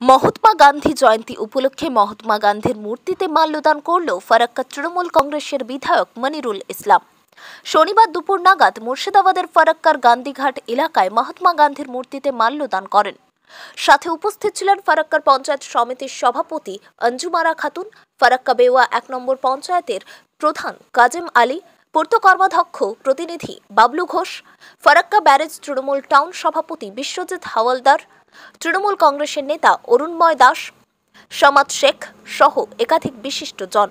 মহাত্মা গান্ধী জয়ন্তী উপলক্ষে মহাত্মা গান্ধীর মূর্তিতে মাল্যদান করল ফারাক্কা তৃণমূল কংগ্রেসের বিধায়ক মনিরুল ইসলাম। শনিবার দুপুর নাগাদ মুর্শিদাবাদের ফারাক্কার গান্ধীঘাট এলাকায় মহাত্মা গান্ধীর মূর্তিতে মাল্যদান করেন। সাথে উপস্থিত ছিলেন ফারাক্কার পঞ্চায়েত সমিতির সভাপতি অঞ্জুমারা খাতুন, ফারাক্কা বেওয়া এক নম্বর পঞ্চায়েতের প্রধান কাজেম আলী পূর্ত কর্মাধ্যক্ষ, প্রতিনিধি বাবলু ঘোষ, ফারাক্কা ব্যারেজ তৃণমূল টাউন সভাপতি বিশ্বজিৎ হাওয়ালদার, তৃণমূল কংগ্রেসের নেতা অরুণময় দাস, সমাজ শেখ সহ একাধিক বিশিষ্ট জন।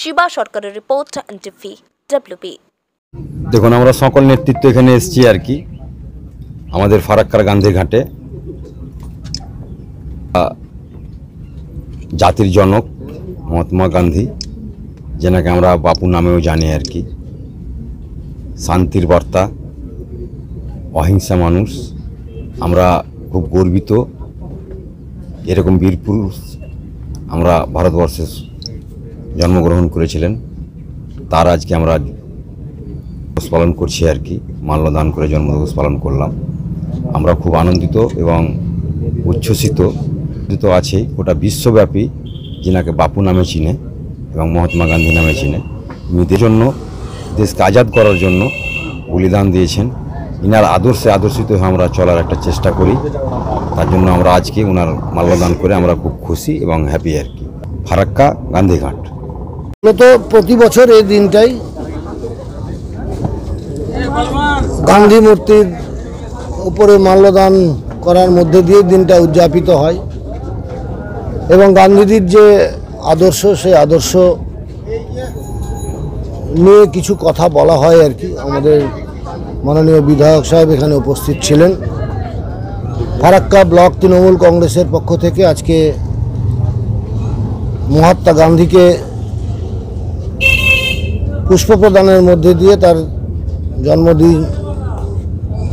শিবা সরকারের রিপোর্ট, এনটিভি ডব্লিউপি দেখুন, আমরা সকল নেতৃত্ব এখানে এসেছি আর কি। আমাদের ফারাক্কার গান্ধী ঘাটে। জাতির জনক মহাত্মা গান্ধী, যেনাকে আমরা বাপু নামেও জানি আর কি। শান্তির বার্তা, অহিংসা মানুষ। আমরা খুব গর্বিত। এরকম বীর পুরুষ আমরা ভারতবর্ষে জন্মগ্রহণ করেছিলেন। তার আজকে আমরা দিবস পালন করছি আর কি। মাল্যদান করে জন্মদিবস পালন করলাম। আমরা খুব আনন্দিত এবং উচ্ছ্বসিত। তো আছে, গোটা বিশ্বব্যাপী, যিনাকে বাপু নামে চিনে এবং মহাত্মা গান্ধী নামে চিনে। মেয়েদের জন্য দেশকে আজাদ করার জন্য বলিদান দিয়েছেন। ইনার আদর্শে আদর্শিত হয়ে আমরা চলার একটা চেষ্টা করি। তার জন্য আমরা আজকে ওনার মাল্যদান করে আমরা খুব খুশি এবং হ্যাপি আর কি। ফারাক্কা, গান্ধীঘাট। মূলত প্রতি বছর এই দিনটাই গান্ধী মূর্তির উপরে মাল্যদান করার মধ্যে দিয়ে দিনটা উদযাপিত হয়। এবং গান্ধীজির যে আদর্শ, সেই আদর্শ নিয়ে কিছু কথা বলা হয় আর কি। আমাদের মাননীয় বিধায়ক সাহেব এখানে উপস্থিত ছিলেন। ফারাক্কা ব্লক তৃণমূল কংগ্রেসের পক্ষ থেকে আজকে মহাত্মা গান্ধীকে পুষ্প প্রদানের মধ্যে দিয়ে তার জন্মদিন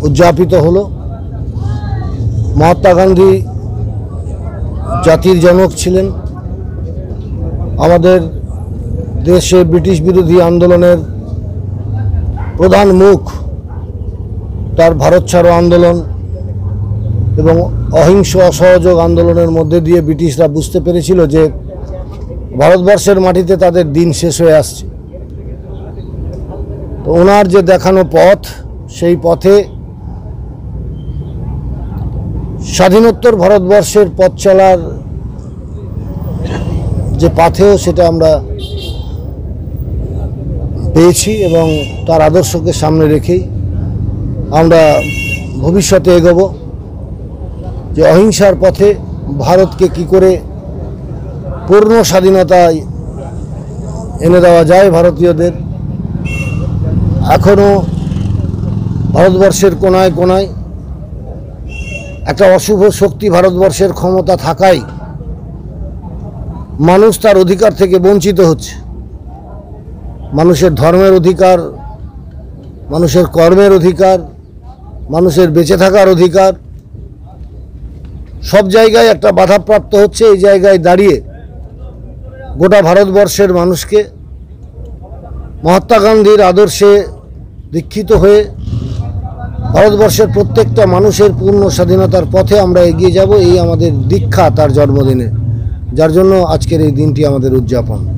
উদযাপিত হলো। মহাত্মা গান্ধী জাতির জনক ছিলেন। আমাদের দেশে ব্রিটিশ বিরোধী আন্দোলনের প্রধান মুখ, তার ভারত ছাড়ো আন্দোলন এবং অহিংস অসহযোগ আন্দোলনের মধ্যে দিয়ে ব্রিটিশরা বুঝতে পেরেছিল যে ভারতবর্ষের মাটিতে তাদের দিন শেষ হয়ে আসছে। তো ওনার যে দেখানো পথ, সেই পথে স্বাধীনোত্তর ভারতবর্ষের পথ চলার যে পাথেও সেটা আমরা পেয়েছি এবং তার আদর্শকে সামনে রেখেই আমরা ভবিষ্যতে এগোবো যে অহিংসার পথে ভারতকে কি করে পূর্ণ স্বাধীনতায় এনে দেওয়া যায় ভারতীয়দের এখনও ভারতবর্ষের কোনায় কোনায় একটা অশুভ শক্তি ভারতবর্ষের ক্ষমতা থাকায় মানুষ তার অধিকার থেকে বঞ্চিত হচ্ছে। মানুষের ধর্মের অধিকার, মানুষের কর্মের অধিকার, মানুষের বেঁচে থাকার অধিকার, সব জায়গায় একটা বাধাপ্রাপ্ত হচ্ছে, এই জায়গায় দাঁড়িয়ে গোটা ভারতবর্ষের মানুষকে মহাত্মা গান্ধীর আদর্শে দীক্ষিত হয়ে ভারতবর্ষের প্রত্যেকটা মানুষের পূর্ণ স্বাধীনতার পথে আমরা এগিয়ে যাব, এই আমাদের দীক্ষা তার জন্মদিনে। যার জন্য আজকের এই দিনটি আমাদের উদযাপন।